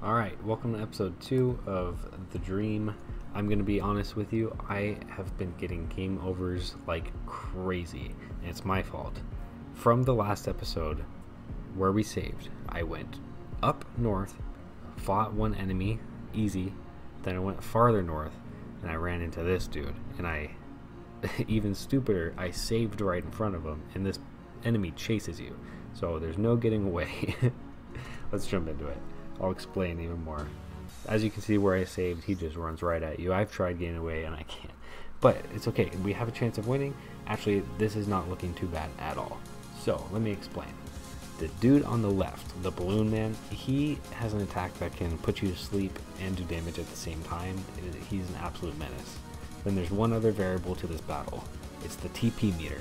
Alright, welcome to episode 2 of The Dream. I'm going to be honest with you, I have been getting game overs like crazy, and it's my fault. From the last episode, where we saved, I went up north, fought one enemy, easy, then I went farther north, and I ran into this dude, and I, even stupider, I saved right in front of him, and this enemy chases you. So there's no getting away. Let's jump into it. I'll explain even more. As you can see where I saved, he just runs right at you. I've tried getting away and I can't. But it's okay. We have a chance of winning. Actually, this is not looking too bad at all. So, let me explain. The dude on the left, the balloon man, he has an attack that can put you to sleep and do damage at the same time. He's an absolute menace. Then there's one other variable to this battle. It's the TP meter.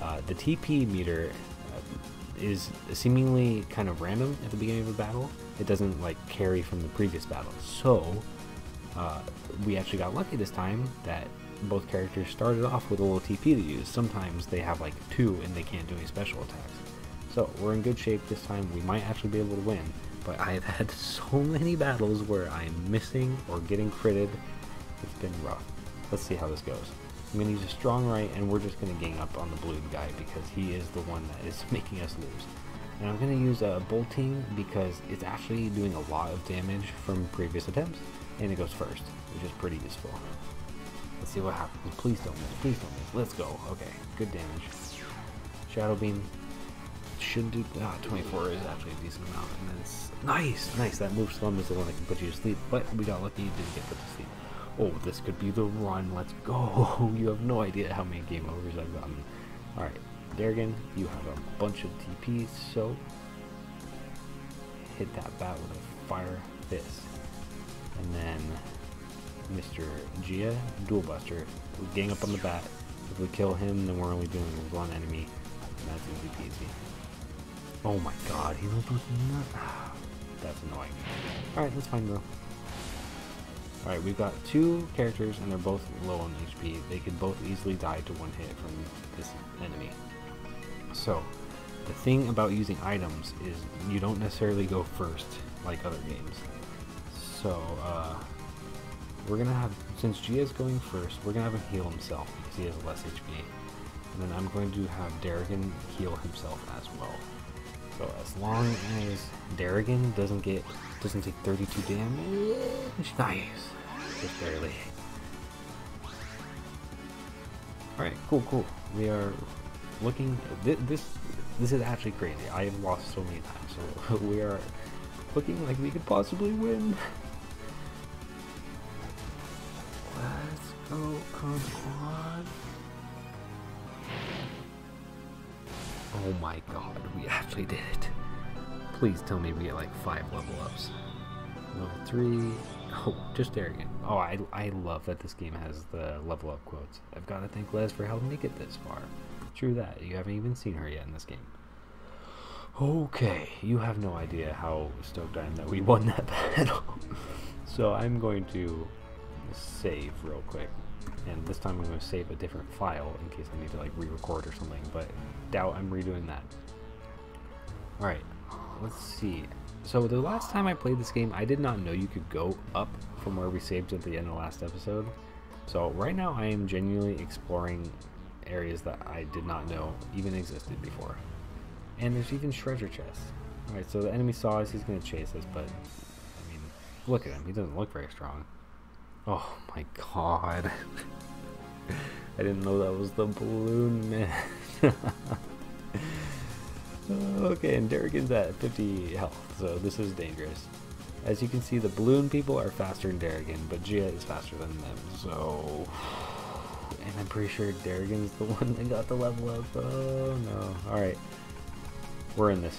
Uh, the TP meter uh, is seemingly kind of random at the beginning of the battle. It doesn't like carry from the previous battle. So uh, we actually got lucky this time that both characters started off with a little TP to use. Sometimes they have like two and they can't do any special attacks. So we're in good shape this time. We might actually be able to win. But I have had so many battles where I'm missing or getting critted. It's been rough. Let's see how this goes. I'm going to use a strong right, and we're just going to gang up on the blue guy because he is the one that is making us lose. And I'm going to use a bolting because it's actually doing a lot of damage from previous attempts, and it goes first, which is pretty useful. Let's see what happens. Please don't miss. Please don't miss. Let's go. Okay, good damage. Shadow Beam should do. Ah, 24 is actually a decent amount. And it's nice, nice. That move slum is the one that can put you to sleep, but we got lucky. Didn't get put to sleep. Oh, this could be the run. Let's go. You have no idea how many game overs I've gotten. Alright, Darrigan, you have a bunch of TPs, so hit that bat with a fire fist. And then Mr. Gia, Dual Buster, we gang up on the bat. If we kill him, then we're only doing one enemy. And that's easy peasy. Oh my god, he looks like That's annoying. Alright, that's fine though. Alright, we've got two characters and they're both low on HP. They could both easily die to one hit from this enemy. So, the thing about using items is you don't necessarily go first like other games. So, uh, we're gonna have, since Gia is going first, we're gonna have him heal himself because he has less HP. And then I'm going to have Darrigan heal himself as well. So as long as Darrigan doesn't get doesn't take 32 damage, nice, just barely. All right, cool, cool. We are looking. Th this this is actually crazy. I have lost so many times, so we are looking like we could possibly win. Let's go, come on. Oh my god, we actually did it. Please tell me we get like five level ups. Level three. Oh, just arrogant. Oh, I, I love that this game has the level up quotes. I've got to thank Les for helping me get this far. True that, you haven't even seen her yet in this game. Okay, you have no idea how stoked I am that we won that battle. so I'm going to save real quick. And this time I'm going to save a different file in case I need to like re-record or something, but doubt I'm redoing that. Alright, let's see. So the last time I played this game, I did not know you could go up from where we saved at the end of the last episode. So right now I am genuinely exploring areas that I did not know even existed before. And there's even treasure chests. Alright, so the enemy saw us, he's going to chase us, but, I mean, look at him, he doesn't look very strong. Oh my god. I didn't know that was the balloon man. okay, and Darrigan's at 50 health, so this is dangerous. As you can see, the balloon people are faster than Darrigan, but Gia is faster than them, so... And I'm pretty sure Darrigan's the one that got the level up. Oh no. Alright. We're in this.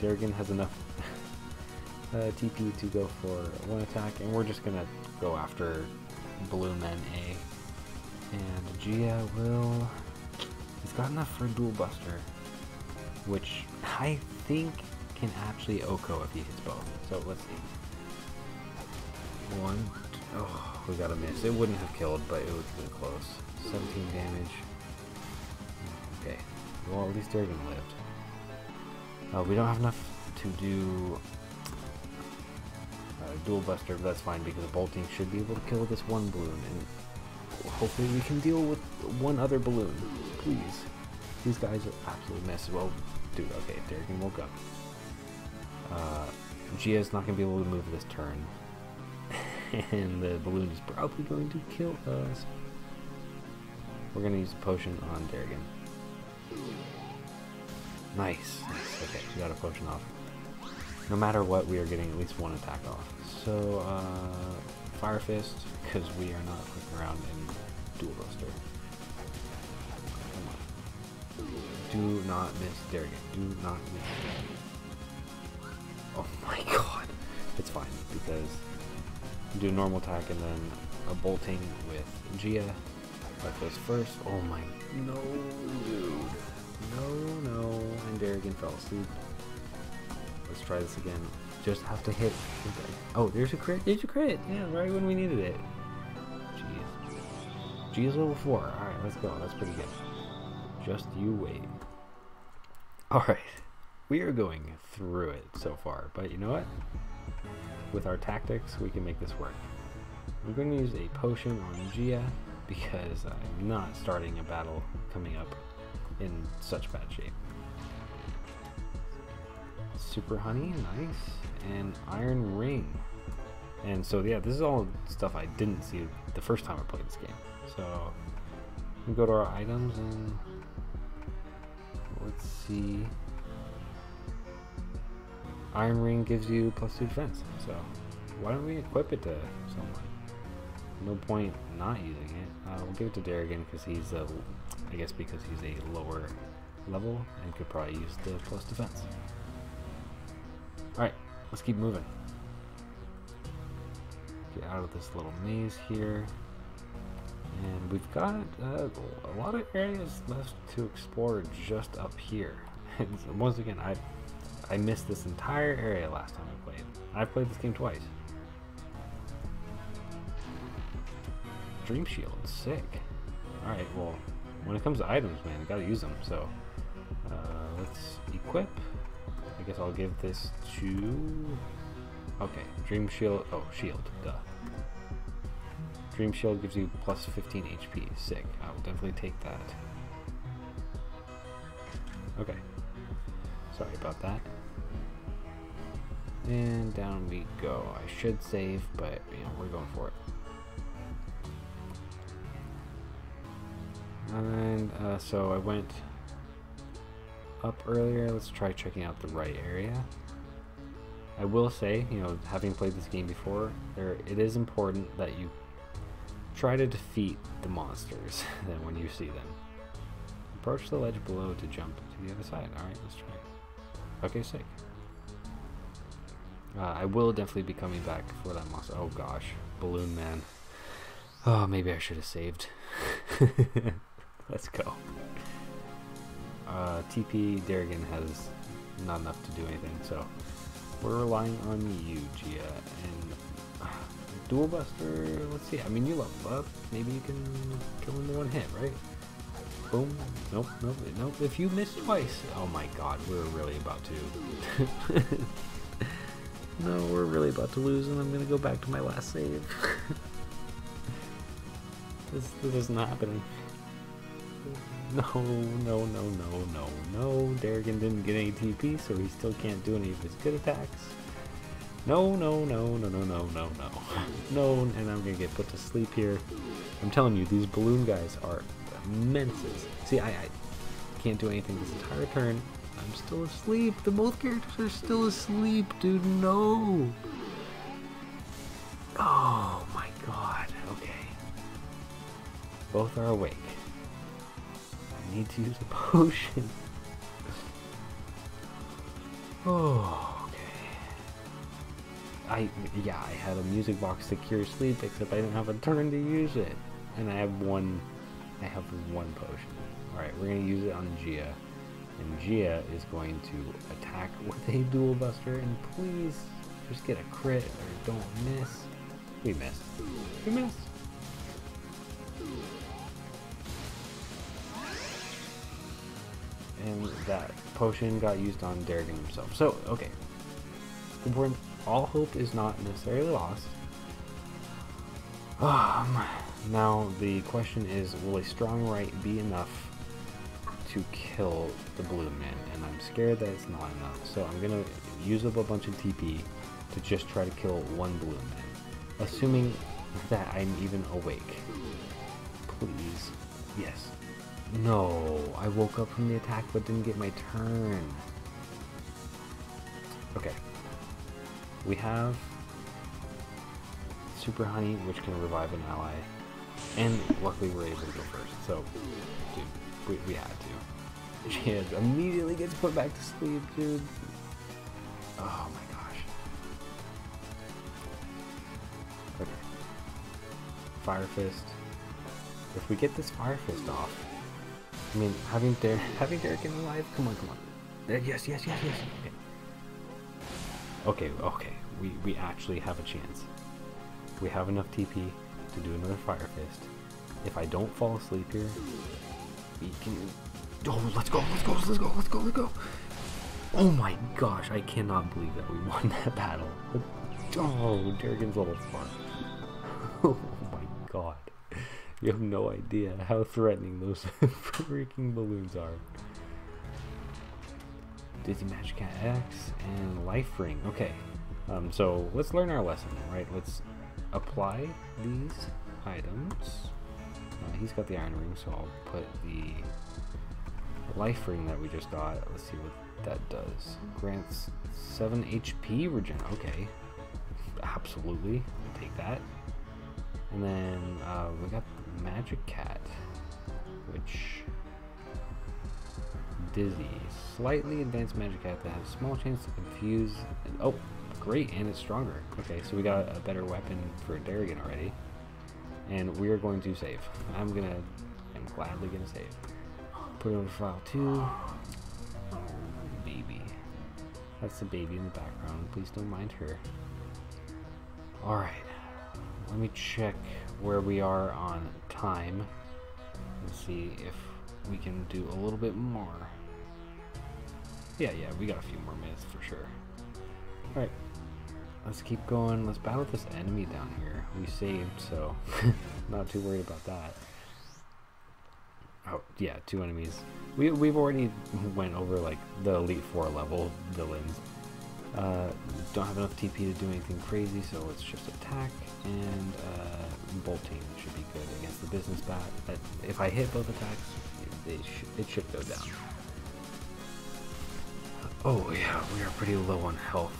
Darrigan has enough uh, TP to go for one attack, and we're just gonna go after Blue Man A. And Gia will. He's got enough for Dual Buster, which I think can actually OHKO if he hits both. So let's see. One. Oh, we got a miss. It wouldn't have killed, but it would have been close. 17 damage. Okay. Well, at least Darrigan lived. Uh, we don't have enough to do dual buster, but that's fine because bolting should be able to kill this one balloon, and hopefully we can deal with one other balloon. Please. These guys are absolutely messed. Well, dude, okay, Darrigan woke up. Uh, Gia's not going to be able to move this turn. and the balloon is probably going to kill us. We're going to use a potion on Darrigan. Nice. nice. Okay, we got a potion off. No matter what, we are getting at least one attack off. So, uh, Fire Fist, because we are not clicking around in Dual Buster. Come on. Do not miss Darrigan. Do not miss Darrigan. Oh my god. It's fine, because do normal attack and then a bolting with Gia. That goes first. Oh my. No, dude. No, no. And Darrigan fell asleep. Let's try this again. Just have to hit. Oh, there's a crit. There's a crit. Yeah, right when we needed it. Jeez. G level 4. Alright, let's go. That's pretty good. Just you wait. Alright. We are going through it so far. But you know what? With our tactics, we can make this work. I'm going to use a potion on Gia because I'm not starting a battle coming up in such bad shape. Super Honey, nice. And Iron Ring. And so, yeah, this is all stuff I didn't see the first time I played this game. So, we go to our items and let's see. Iron Ring gives you plus two defense. So, why don't we equip it to someone? No point not using it. Uh, we'll give it to Darrigan because he's a, I guess because he's a lower level and could probably use the plus defense. Let's keep moving. Get out of this little maze here. And we've got uh, a lot of areas left to explore just up here. And once again, I I missed this entire area last time I played. I've played this game twice. Dream Shield, sick. Alright, well, when it comes to items, man, you gotta use them. So, uh, let's equip guess I'll give this to... Okay, Dream Shield... Oh, Shield, duh. Dream Shield gives you plus 15 HP. Sick. I will definitely take that. Okay. Sorry about that. And down we go. I should save, but, you know, we're going for it. And uh, so I went up earlier. Let's try checking out the right area. I will say, you know, having played this game before, there it is important that you try to defeat the monsters then when you see them. Approach the ledge below to jump to the other side. Alright, let's try. Okay, sick. Uh, I will definitely be coming back for that monster. Oh gosh, Balloon Man. Oh, maybe I should have saved. Let's go uh, TP Darrigan has not enough to do anything, so we're relying on you, Gia. And uh, Dual Buster, let's see. I mean, you level up. Maybe you can kill him in one hit, right? Boom. Nope, nope, nope. If you miss twice, oh my god, we're really about to. no, we're really about to lose, and I'm gonna go back to my last save. this, this isn't happening. No, no, no, no, no, no. Darrigan didn't get any TP, so he still can't do any of his good attacks. No, no, no, no, no, no, no, no. No, and I'm gonna get put to sleep here. I'm telling you, these balloon guys are immense. See, I, I can't do anything this entire turn. I'm still asleep. The both characters are still asleep, dude. No. Oh my god. Okay. Both are awake need to use a potion. oh, okay. I, yeah, I had a music box to cure sleep, except I didn't have a turn to use it. And I have one, I have one potion. Alright, we're going to use it on Gia. And Gia is going to attack with a dual buster, and please just get a crit or don't miss. We missed. We missed. That potion got used on Darrigan himself. So, okay. Important all hope is not necessarily lost. Um, now the question is, will a strong right be enough to kill the blue man? And I'm scared that it's not enough. So I'm gonna use up a bunch of TP to just try to kill one blue man, assuming that I'm even awake. Please, yes. No, I woke up from the attack but didn't get my turn. Okay. We have Super Honey, which can revive an ally. And luckily we're able to go first. So, dude, we, we had to. She immediately gets put back to sleep, dude. Oh my gosh. Okay. Fire Fist. If we get this Fire Fist off, I mean, having Derek, having Derek in alive, come on, come on. Eh, yes, yes, yes, yes. Okay. Okay, okay. We, we actually have a chance. We have enough TP to do another Fire Fist. If I don't fall asleep here, we can... Oh, let's go, let's go, let's go, let's go, let's go. Oh my gosh, I cannot believe that we won that battle. Oh, Darrigan's level 4. Oh my god. You have no idea how threatening those freaking balloons are. Dizzy Magic X and Life Ring. Okay, um, so let's learn our lesson, right? Let's apply these items. Uh, he's got the Iron Ring, so I'll put the Life Ring that we just got. Let's see what that does. Grants 7 HP regen. Okay, absolutely. I'll take that. And then uh, we got Magic Cat, which Dizzy, slightly advanced Magic Cat that has small chance to confuse. And, oh, great, and it's stronger. Okay, so we got a better weapon for Darrigan already, and we are going to save. I'm gonna, I'm gladly gonna save. Put it over file two. baby, that's the baby in the background. Please don't mind her. All right, let me check where we are on time and see if we can do a little bit more. Yeah, yeah, we got a few more minutes for sure. Alright, let's keep going. Let's battle this enemy down here. We saved, so not too worried about that. Oh, yeah, two enemies. We, we've already went over like the Elite Four level villains. Uh, don't have enough TP to do anything crazy, so let's just attack, and uh, bolting should be good against the business bat. If I hit both attacks, it, sh it should go down. Oh yeah, we are pretty low on health.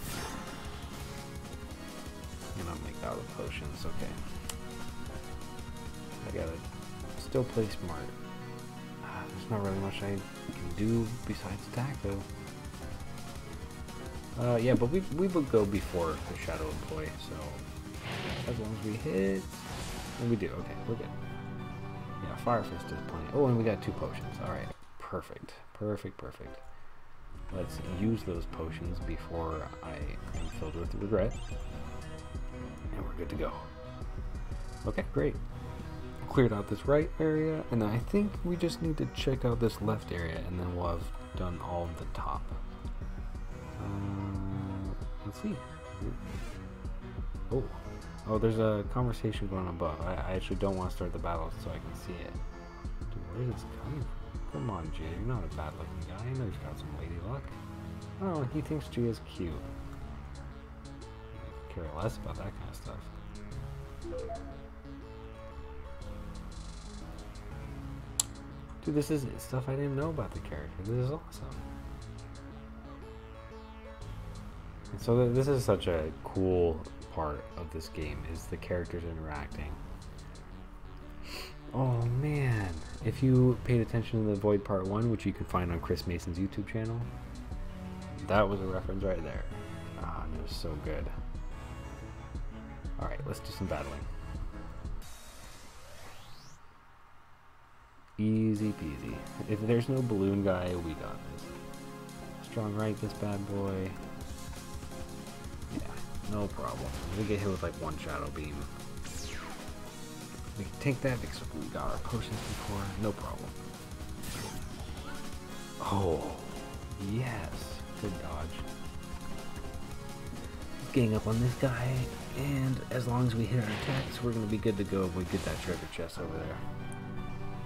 I'm gonna make out with potions, okay. I gotta still play smart. Uh, there's not really much I can do besides attack though. Uh, yeah, but we, we would go before the Shadow Employee, so as long as we hit, and we do, okay, we're good. Yeah, Fire Fist is plenty. Oh, and we got two potions. Alright, perfect, perfect, perfect. Let's use those potions before I am filled with regret. And we're good to go. Okay, great. Cleared out this right area, and I think we just need to check out this left area, and then we'll have done all the top. Let's see. Oh, oh, there's a conversation going on above. I, I, actually don't want to start the battle so I can see it. Dude, where is this coming from? Come on, Jay, you're not a bad-looking guy. I know he's got some lady luck. Oh, he thinks Gia's cute. I care less about that kind of stuff. Dude, this is stuff I didn't know about the character. This is awesome. So th this is such a cool part of this game is the characters interacting. Oh man, if you paid attention to the Void Part 1, which you can find on Chris Mason's YouTube channel, that was a reference right there. Ah, oh, it was so good. Alright, let's do some battling. Easy peasy. If there's no balloon guy, we got this. Strong right, this bad boy. No problem. We get hit with like one shadow beam. We can take that because we got our potions before. No problem. Oh, yes. Good dodge. Gang up on this guy, and as long as we hit our attacks, we're going to be good to go if we get that treasure chest over there.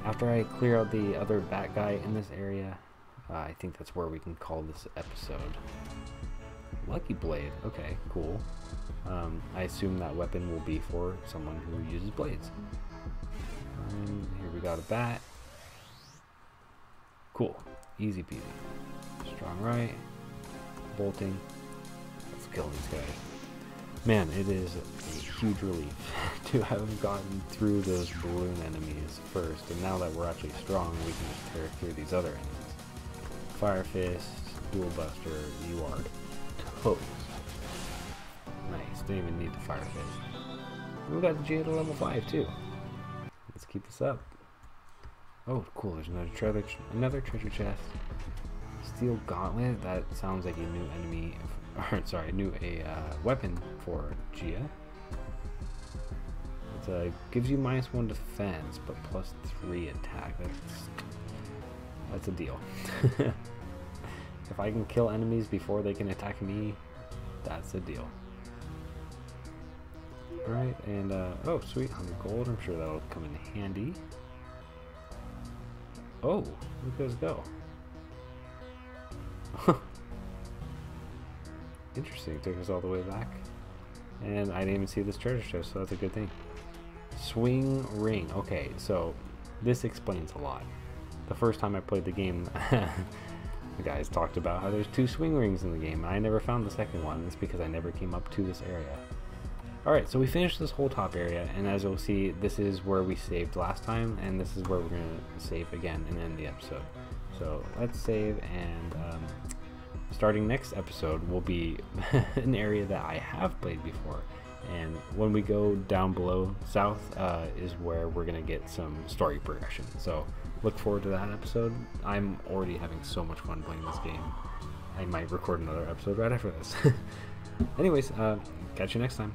After I clear out the other bat guy in this area, uh, I think that's where we can call this episode. Lucky Blade, okay, cool. Um, I assume that weapon will be for someone who uses blades. Um, here we got a bat. Cool, easy peasy. Strong right, bolting. Let's kill these guys. Man, it is a huge relief to have gotten through those balloon enemies first, and now that we're actually strong, we can just tear through these other enemies. Fire Fist, Dual Buster, you are. Nice, didn't even need the Fire. And we got the G to level 5 too. Let's keep this up. Oh, cool, there's another treasure, another treasure chest. Steel Gauntlet, that sounds like a new enemy, or sorry, a new a uh, weapon for Gia. It uh, gives you minus one defense, but plus three attack. That's that's a deal. if I can kill enemies before they can attack me, that's a deal. Alright, and uh, oh sweet, 100 gold. I'm sure that'll come in handy. Oh, look at go. Interesting, took us all the way back. And I didn't even see this treasure chest, so that's a good thing. Swing ring. Okay, so this explains a lot. The first time I played the game, the guys talked about how there's two swing rings in the game, and I never found the second one. It's because I never came up to this area. Alright, so we finished this whole top area, and as you'll see, this is where we saved last time, and this is where we're going to save again and end the episode. So let's save, and um, starting next episode will be an area that I have played before. And when we go down below south uh, is where we're going to get some story progression. So look forward to that episode. I'm already having so much fun playing this game. I might record another episode right after this. Anyways, uh, catch you next time.